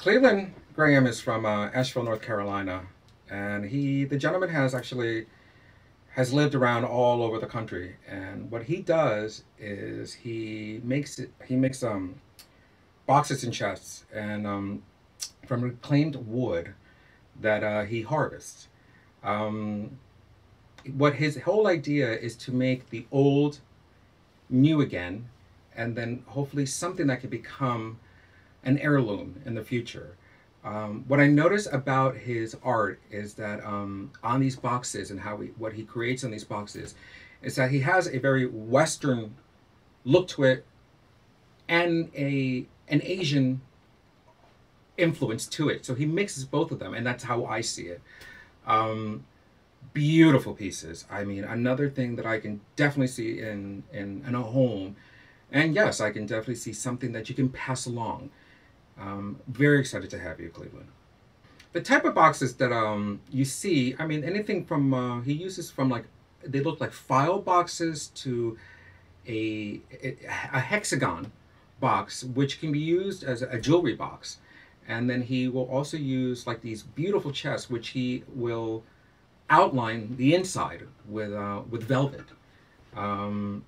Cleveland Graham is from uh, Asheville, North Carolina, and he, the gentleman, has actually has lived around all over the country. And what he does is he makes it, he makes um boxes and chests and um, from reclaimed wood that uh, he harvests. Um, what his whole idea is to make the old new again, and then hopefully something that could become an heirloom in the future. Um, what I notice about his art is that um, on these boxes and how he, what he creates on these boxes is that he has a very Western look to it and a an Asian influence to it. So he mixes both of them, and that's how I see it. Um, beautiful pieces. I mean, another thing that I can definitely see in, in, in a home. And yes, I can definitely see something that you can pass along. Um, very excited to have you, Cleveland. The type of boxes that um, you see, I mean, anything from, uh, he uses from like, they look like file boxes to a, a hexagon box, which can be used as a jewelry box. And then he will also use like these beautiful chests, which he will outline the inside with uh, with velvet. Um,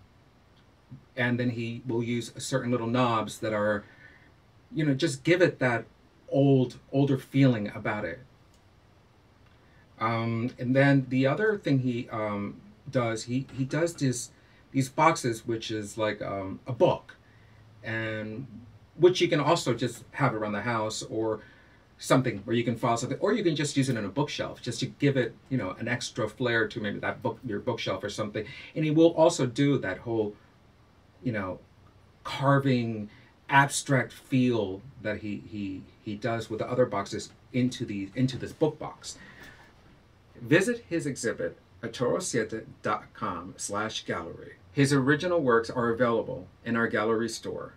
and then he will use certain little knobs that are, you know, just give it that old, older feeling about it. Um, and then the other thing he um, does, he, he does this, these boxes, which is like um, a book, and which you can also just have around the house or something where you can file something, or you can just use it in a bookshelf just to give it, you know, an extra flair to maybe that book, your bookshelf or something. And he will also do that whole, you know, carving, abstract feel that he he he does with the other boxes into the into this book box. Visit his exhibit at slash gallery. His original works are available in our gallery store